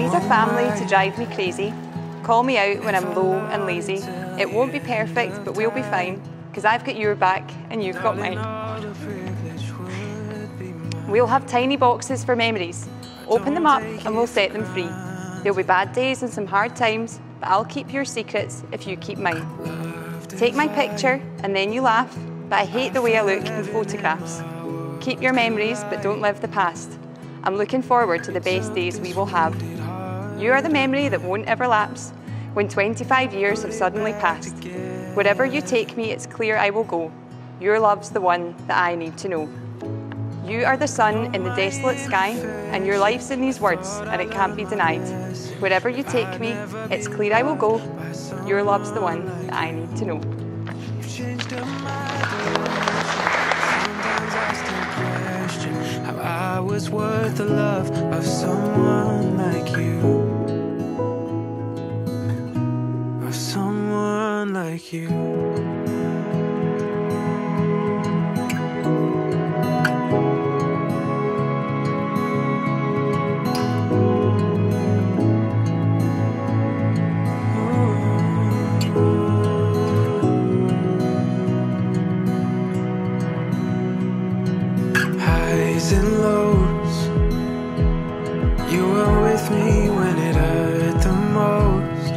need a family to drive me crazy. Call me out when I'm low and lazy. It won't be perfect, but we'll be fine, because I've got your back and you've got mine. We'll have tiny boxes for memories. Open them up and we'll set them free. There'll be bad days and some hard times, but I'll keep your secrets if you keep mine. Take my picture and then you laugh, but I hate the way I look in photographs. Keep your memories, but don't live the past. I'm looking forward to the best days we will have. You are the memory that won't ever lapse when 25 years have suddenly passed. Wherever you take me, it's clear I will go. Your love's the one that I need to know. You are the sun in the desolate sky, and your life's in these words, and it can't be denied. Wherever you take me, it's clear I will go. Your love's the one that I need to know. Highs and lows. You were with me when it hurt the most.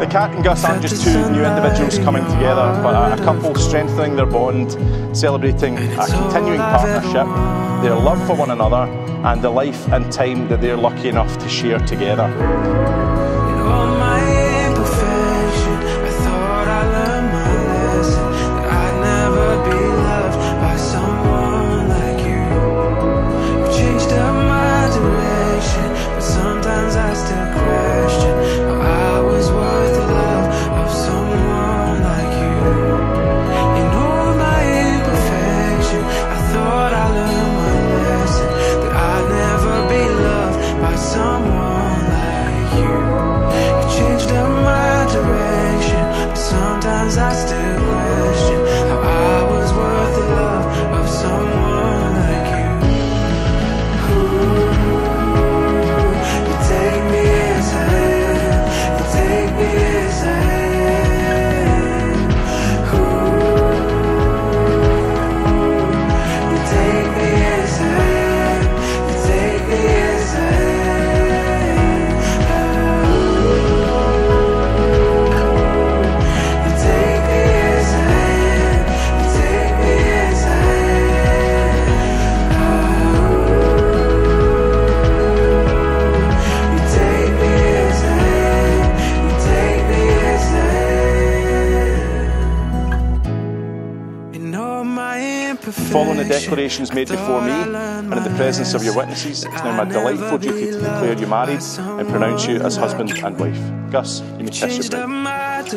The Kat and Gus aren't just two new individuals coming together, but a couple strengthening their bond, celebrating a continuing partnership, their love for one another, and the life and time that they're lucky enough to share together. Following the declarations made before me and in the presence of your witnesses, it's now my delightful duty to declare you married and pronounce you as husband and wife. Gus, you may kiss your bride.